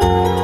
Música